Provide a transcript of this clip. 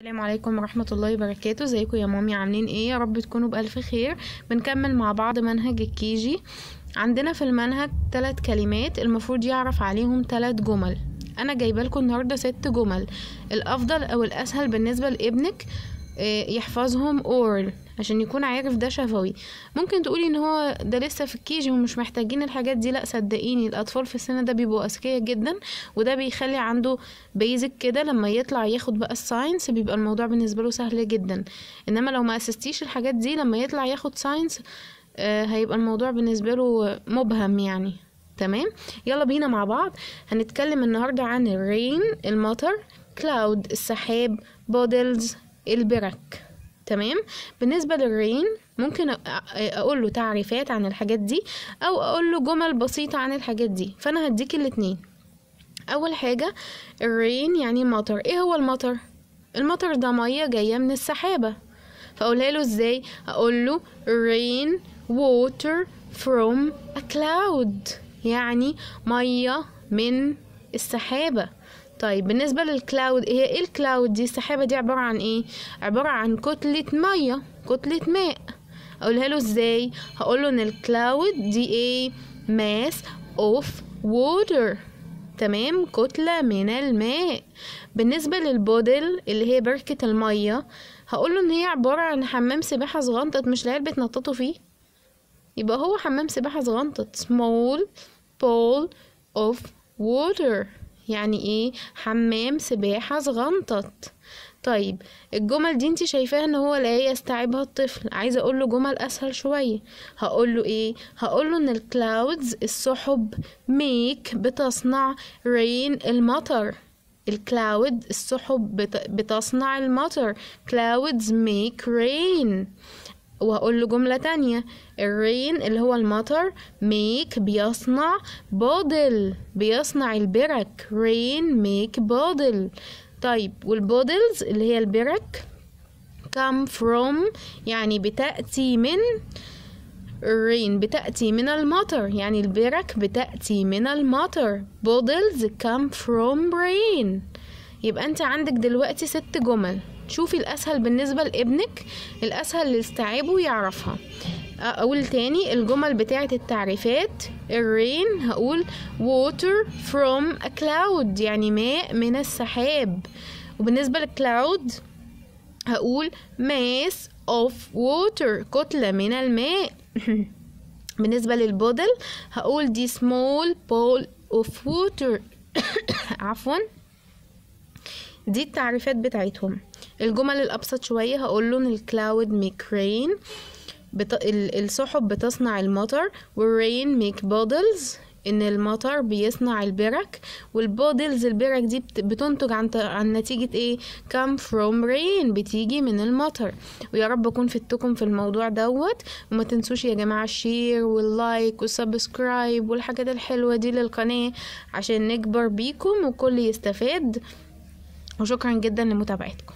السلام عليكم ورحمة الله وبركاته. ازيكم يا مامي؟ عاملين إيه؟ يا رب تكونوا بألف خير. بنكمل مع بعض منهج الكيجي. عندنا في المنهج ثلاث كلمات المفروض يعرف عليهم ثلاث جمل. أنا جايبة لكم النهارده ست جمل. الأفضل أو الأسهل بالنسبة لابنك يحفظهم اورال عشان يكون عارف ده شفوي. ممكن تقولي إن هو ده لسه في الكيجي ومش محتاجين الحاجات دي؟ لأ صدقيني الأطفال في السن ده بيبقوا أذكياء جدا وده بيخلي عنده basic كده لما يطلع ياخد بقى ال science بيبقى الموضوع بالنسبة له سهل جدا. إنما لو ما أسستيش الحاجات دي لما يطلع ياخد science آه هيبقى الموضوع بالنسبة له مبهم يعني. تمام؟ يلا بينا مع بعض. هنتكلم النهارده عن ال rain المطر cloud السحاب puddles البرك تمام؟ بالنسبة لل rain ممكن أقول له تعريفات عن الحاجات دي أو أقول له جمل بسيطة عن الحاجات دي فأنا هديك الاتنين. أول حاجة الرين يعني مطر إيه هو المطر؟ المطر ده مية جاية من السحابة. فأقولها له إزاي؟ أقول له rain water from a cloud يعني مية من السحابة. طيب بالنسبة للكلاود هي إيه الكلاود دي؟ السحابة دي عبارة عن إيه؟ عبارة عن كتلة مية كتلة ماء. أقولها له إزاي؟ هقوله إن الكلاود دي إيه؟ mass of water. تمام؟ كتلة من الماء. بالنسبة للبودل اللي هي بركة المية هقوله إن هي عبارة عن حمام سباحة صغنطط. مش العيال بيتنططوا فيه؟ يبقى هو حمام سباحة صغنطط. small pool of water. يعني إيه؟ حمام سباحة صغنطط طيب الجمل دي انت شايفاها إن هو لا يستوعبها الطفل. عايزة أقول له جمل أسهل شوية. هقول له إيه؟ هقول له إن ال clouds السحب make بتصنع rain المطر. ال cloud السحب بت- بتصنع المطر. clouds make rain. وهقول له جملة تانية. ال rain اللي هو المطر make بيصنع puddle. بيصنع البرك. rain make puddle. طيب وال puddles اللي هي البرك come from يعني بتأتي من ال rain بتأتي من المطر. يعني البرك بتأتي من المطر. puddles come from rain. يبقى انت عندك دلوقتي ست جمل. شوفي الأسهل بالنسبة لابنك الأسهل لاستيعابه يعرفها. أقول تاني الجمل بتاعة التعريفات ال rain هقول water from a cloud يعني ماء من السحاب. وبالنسبة لل cloud هقول mass of water كتلة من الماء. بالنسبة لل puddle هقول دي small pool of water. عفوا. دي التعريفات بتاعتهم. الجمل الأبسط شوية هقول له إن ال cloud make rain بت... ال- السحب بتصنع المطر وال rain make puddles إن المطر بيصنع البرك وال puddles البرك دي بت- بتنتج عن عن نتيجة إيه؟ come from rain بتيجي من المطر. ويا رب أكون فدتكم في الموضوع دوت. وما تنسوش يا جماعة ال share وال like وال subscribe والحاجات الحلوة دي للقناة عشان نكبر بيكم وكل يستفاد. وشكرا جدا لمتابعتكم.